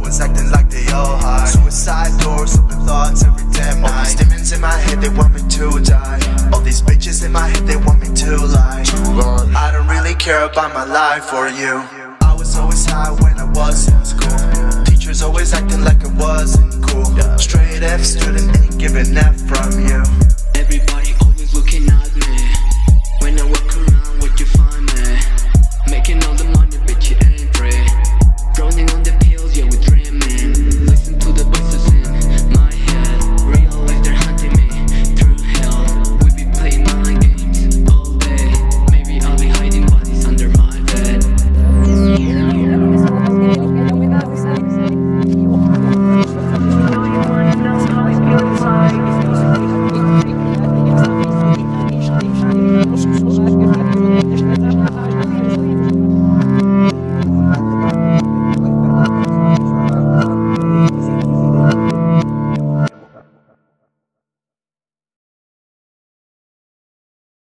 Was always acting like they all high. Suicide doors, open thoughts every damn night. All these demons in my head, they want me to die. All these bitches in my head, they want me to lie. I don't really care about my life for you. I was always high when I was in school. Teachers always acting like it wasn't cool. Straight F student ain't giving F from you.